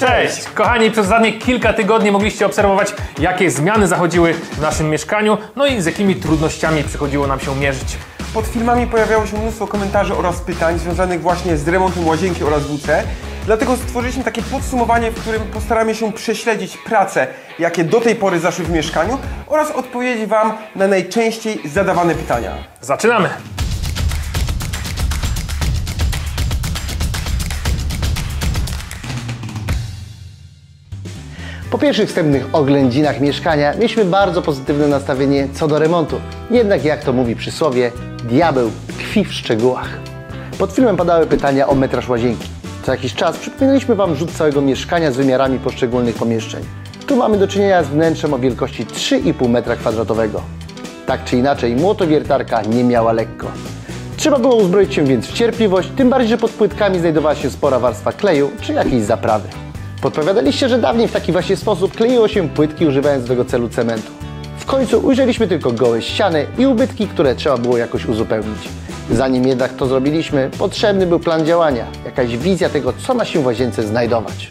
Cześć! Kochani, przez ostatnie kilka tygodni mogliście obserwować, jakie zmiany zachodziły w naszym mieszkaniu, no i z jakimi trudnościami przychodziło nam się mierzyć. Pod filmami pojawiało się mnóstwo komentarzy oraz pytań związanych właśnie z remontem łazienki oraz WC. Dlatego stworzyliśmy takie podsumowanie, w którym postaramy się prześledzić prace, jakie do tej pory zaszły w mieszkaniu oraz odpowiedzieć Wam na najczęściej zadawane pytania. Zaczynamy! Po pierwszych wstępnych oględzinach mieszkania mieliśmy bardzo pozytywne nastawienie co do remontu. Jednak jak to mówi przysłowie, diabeł tkwi w szczegółach. Pod filmem padały pytania o metraż łazienki. Co jakiś czas przypominaliśmy Wam rzut całego mieszkania z wymiarami poszczególnych pomieszczeń. Tu mamy do czynienia z wnętrzem o wielkości 3,5 m2. Tak czy inaczej, młotowiertarka nie miała lekko. Trzeba było uzbroić się więc w cierpliwość, tym bardziej, że pod płytkami znajdowała się spora warstwa kleju czy jakiejś zaprawy. Podpowiadaliście, że dawniej w taki właśnie sposób kleiło się płytki używając do tego celu cementu. W końcu ujrzeliśmy tylko gołe ściany i ubytki, które trzeba było jakoś uzupełnić. Zanim jednak to zrobiliśmy, potrzebny był plan działania, jakaś wizja tego, co ma się w łazience znajdować.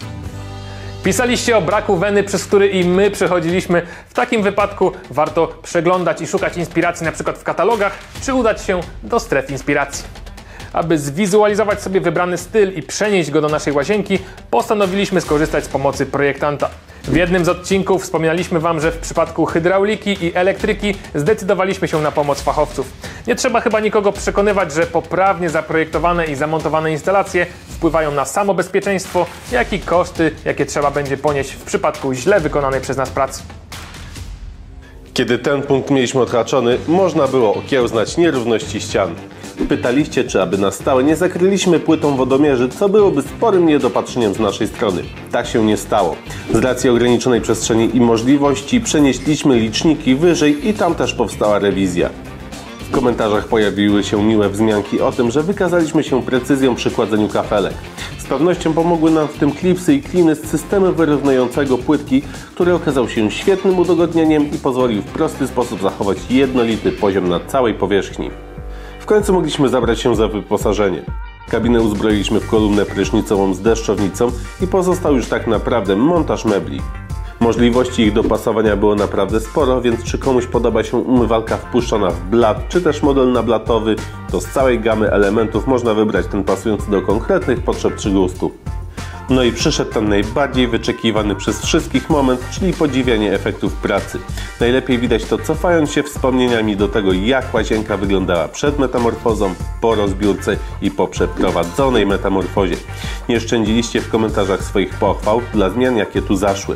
Pisaliście o braku weny, przez który i my przechodziliśmy. W takim wypadku warto przeglądać i szukać inspiracji na przykład w katalogach, czy udać się do stref inspiracji. Aby zwizualizować sobie wybrany styl i przenieść go do naszej łazienki, postanowiliśmy skorzystać z pomocy projektanta. W jednym z odcinków wspominaliśmy Wam, że w przypadku hydrauliki i elektryki zdecydowaliśmy się na pomoc fachowców. Nie trzeba chyba nikogo przekonywać, że poprawnie zaprojektowane i zamontowane instalacje wpływają na samo bezpieczeństwo, jak i koszty, jakie trzeba będzie ponieść w przypadku źle wykonanej przez nas pracy. Kiedy ten punkt mieliśmy odhaczony, można było okiełznać nierówności ścian. Pytaliście, czy aby na stałe nie zakryliśmy płytą wodomierzy, co byłoby sporym niedopatrzeniem z naszej strony. Tak się nie stało. Z racji ograniczonej przestrzeni i możliwości przenieśliśmy liczniki wyżej i tam też powstała rewizja. W komentarzach pojawiły się miłe wzmianki o tym, że wykazaliśmy się precyzją przy kładzeniu kafelek. Z pewnością pomogły nam w tym klipsy i kliny z systemu wyrównującego płytki, który okazał się świetnym udogodnieniem i pozwolił w prosty sposób zachować jednolity poziom na całej powierzchni. Końcu mogliśmy zabrać się za wyposażenie. Kabinę uzbroiliśmy w kolumnę prysznicową z deszczownicą i pozostał już tak naprawdę montaż mebli. Możliwości ich dopasowania było naprawdę sporo, więc czy komuś podoba się umywalka wpuszczona w blat, czy też model nablatowy, to z całej gamy elementów można wybrać ten pasujący do konkretnych potrzeb czy gustu. No i przyszedł ten najbardziej wyczekiwany przez wszystkich moment, czyli podziwianie efektów pracy. Najlepiej widać to cofając się wspomnieniami do tego, jak łazienka wyglądała przed metamorfozą, po rozbiórce i po przeprowadzonej metamorfozie. Nie szczędziliście w komentarzach swoich pochwał dla zmian, jakie tu zaszły.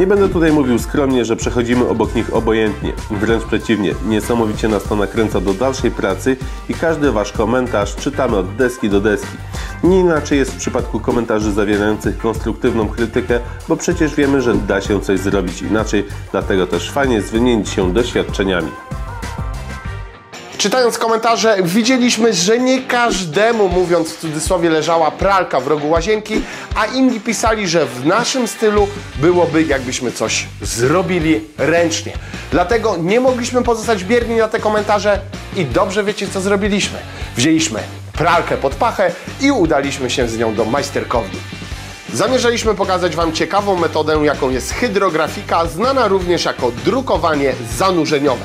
Nie będę tutaj mówił skromnie, że przechodzimy obok nich obojętnie. Wręcz przeciwnie, niesamowicie nas to nakręca do dalszej pracy i każdy Wasz komentarz czytamy od deski do deski. Nie inaczej jest w przypadku komentarzy zawierających konstruktywną krytykę, bo przecież wiemy, że da się coś zrobić inaczej, dlatego też fajnie jest wymienić się doświadczeniami. Czytając komentarze, widzieliśmy, że nie każdemu, mówiąc w cudzysłowie, leżała pralka w rogu łazienki, a inni pisali, że w naszym stylu byłoby, jakbyśmy coś zrobili ręcznie. Dlatego nie mogliśmy pozostać bierni na te komentarze i dobrze wiecie, co zrobiliśmy. Wzięliśmy pralkę pod pachę i udaliśmy się z nią do majsterkowni. Zamierzaliśmy pokazać Wam ciekawą metodę, jaką jest hydrografika, znana również jako drukowanie zanurzeniowe.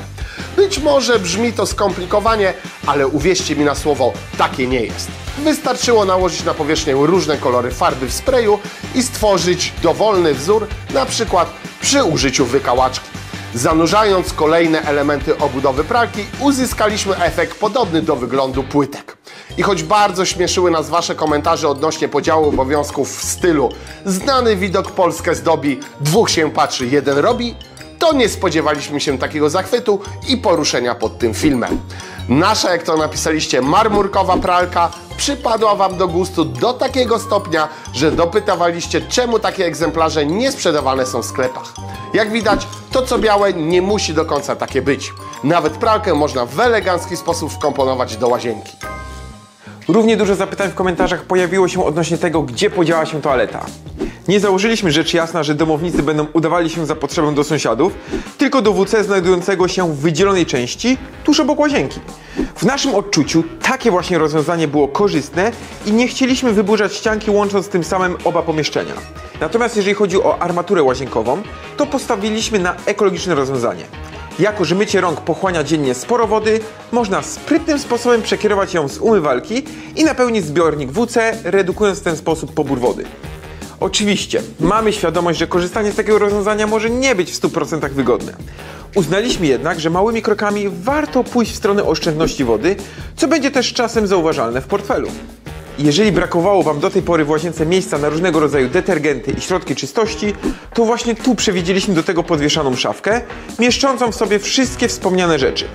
Być może brzmi to skomplikowanie, ale uwierzcie mi na słowo, takie nie jest. Wystarczyło nałożyć na powierzchnię różne kolory farby w sprayu i stworzyć dowolny wzór, na przykład przy użyciu wykałaczki. Zanurzając kolejne elementy obudowy pralki, uzyskaliśmy efekt podobny do wyglądu płytek. I choć bardzo śmieszyły nas Wasze komentarze odnośnie podziału obowiązków w stylu znany widok Polskę zdobi, dwóch się patrzy, jeden robi, to nie spodziewaliśmy się takiego zachwytu i poruszenia pod tym filmem. Nasza, jak to napisaliście, marmurkowa pralka przypadła Wam do gustu do takiego stopnia, że dopytywaliście, czemu takie egzemplarze nie sprzedawane są w sklepach. Jak widać, to co białe nie musi do końca takie być. Nawet pralkę można w elegancki sposób wkomponować do łazienki. Równie dużo zapytań w komentarzach pojawiło się odnośnie tego, gdzie podziała się toaleta. Nie założyliśmy rzecz jasna, że domownicy będą udawali się za potrzebą do sąsiadów, tylko do WC znajdującego się w wydzielonej części, tuż obok łazienki. W naszym odczuciu takie właśnie rozwiązanie było korzystne i nie chcieliśmy wyburzać ścianki łącząc tym samym oba pomieszczenia. Natomiast jeżeli chodzi o armaturę łazienkową, to postawiliśmy na ekologiczne rozwiązanie. Jako, że mycie rąk pochłania dziennie sporo wody, można sprytnym sposobem przekierować ją z umywalki i napełnić zbiornik WC, redukując w ten sposób pobór wody. Oczywiście, mamy świadomość, że korzystanie z takiego rozwiązania może nie być w 100% wygodne. Uznaliśmy jednak, że małymi krokami warto pójść w stronę oszczędności wody, co będzie też czasem zauważalne w portfelu. Jeżeli brakowało Wam do tej pory w łazience miejsca na różnego rodzaju detergenty i środki czystości, to właśnie tu przewidzieliśmy do tego podwieszaną szafkę, mieszczącą w sobie wszystkie wspomniane rzeczy.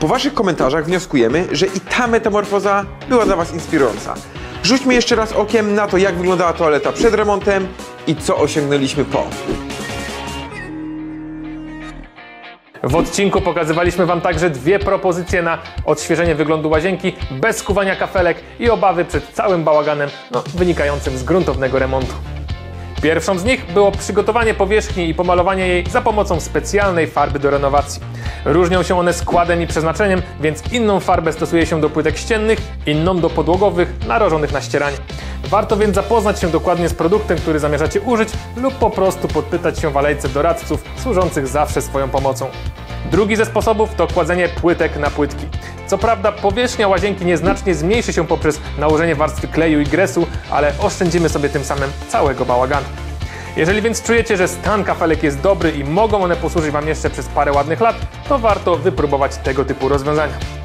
Po Waszych komentarzach wnioskujemy, że i ta metamorfoza była dla Was inspirująca. Rzućmy jeszcze raz okiem na to, jak wyglądała toaleta przed remontem i co osiągnęliśmy po. W odcinku pokazywaliśmy Wam także dwie propozycje na odświeżenie wyglądu łazienki bez skuwania kafelek i obawy przed całym bałaganem no, wynikającym z gruntownego remontu. Pierwszą z nich było przygotowanie powierzchni i pomalowanie jej za pomocą specjalnej farby do renowacji. Różnią się one składem i przeznaczeniem, więc inną farbę stosuje się do płytek ściennych, inną do podłogowych, narożonych na ścieranie. Warto więc zapoznać się dokładnie z produktem, który zamierzacie użyć lub po prostu podpytać się w alejce doradców służących zawsze swoją pomocą. Drugi ze sposobów to kładzenie płytek na płytki. Co prawda powierzchnia łazienki nieznacznie zmniejszy się poprzez nałożenie warstwy kleju i gresu, ale oszczędzimy sobie tym samym całego bałaganu. Jeżeli więc czujecie, że stan kafelek jest dobry i mogą one posłużyć Wam jeszcze przez parę ładnych lat, to warto wypróbować tego typu rozwiązania.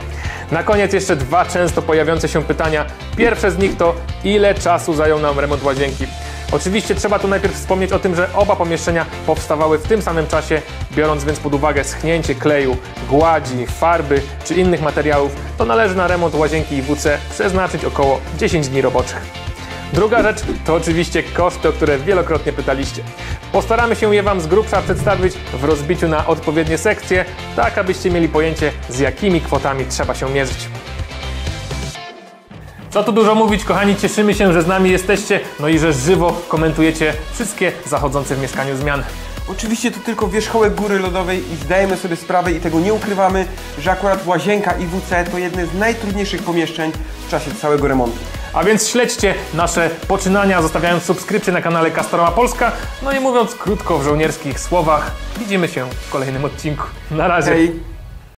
Na koniec jeszcze dwa często pojawiające się pytania. Pierwsze z nich to ile czasu zajął nam remont łazienki? Oczywiście trzeba tu najpierw wspomnieć o tym, że oba pomieszczenia powstawały w tym samym czasie, biorąc więc pod uwagę schnięcie kleju, gładzi, farby czy innych materiałów, to należy na remont łazienki i WC przeznaczyć około 10 dni roboczych. Druga rzecz to oczywiście koszty, o które wielokrotnie pytaliście. Postaramy się je Wam z grubsza przedstawić w rozbiciu na odpowiednie sekcje, tak abyście mieli pojęcie z jakimi kwotami trzeba się mierzyć. Co tu dużo mówić, kochani, cieszymy się, że z nami jesteście, no i że żywo komentujecie wszystkie zachodzące w mieszkaniu zmiany. Oczywiście to tylko wierzchołek góry lodowej i zdajemy sobie sprawę i tego nie ukrywamy, że akurat łazienka i WC to jedne z najtrudniejszych pomieszczeń w czasie całego remontu. A więc śledźcie nasze poczynania, zostawiając subskrypcję na kanale Castorama Polska. No i mówiąc krótko w żołnierskich słowach, widzimy się w kolejnym odcinku. Na razie. Hej!